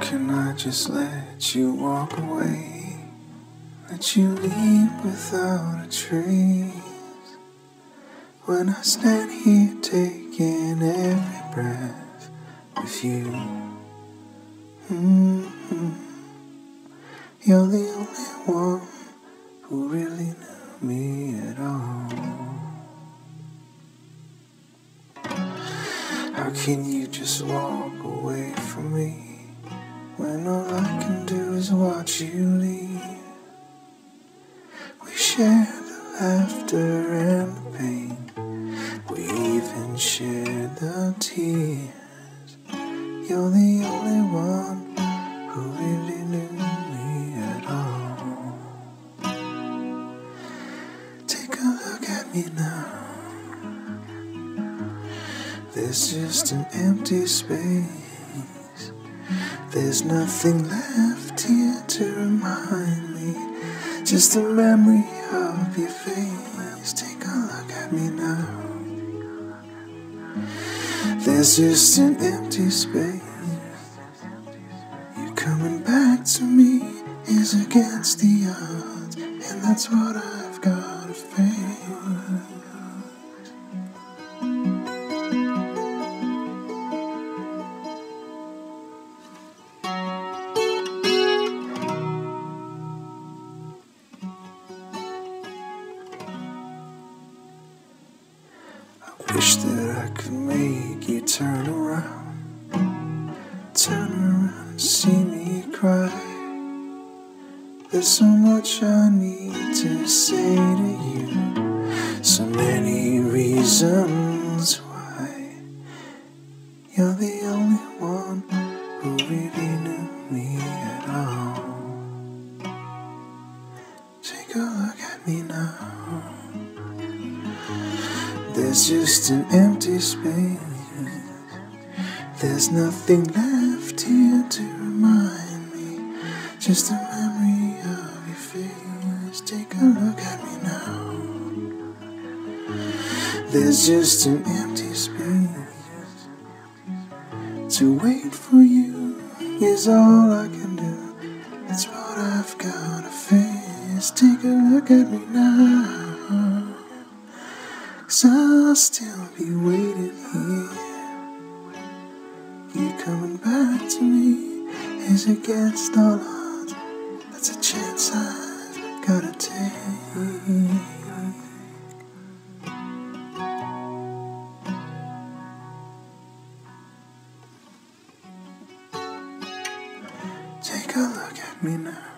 can I just let you walk away? Let you leave without a trace. When I stand here taking every breath with you. Mm-hmm. You're the only one who really knew me at all. How can you just walk away from me? When all I can do is watch you leave. We share the laughter and the pain, we even share the tears. You're the only one who really knew me at all. Take a look at me now. There's just an empty space. There's nothing left here to remind me. Just a memory of your face. Take a look at me now. There's just an empty space. You coming back to me is against the odds, and that's what I've got to face. Wish that I could make you turn around, turn around and see me cry. There's so much I need to say to you, so many reasons why. You're the There's just an empty space. There's nothing left here to remind me. Just a memory of your face. Take a look at me now. There's just an empty space. To wait for you is all I can do. It's what I've got to face. Take a look at me now. Cause I'll still be waiting here. You coming back to me is against all odds. That's a chance I've gotta take. Take a look at me now.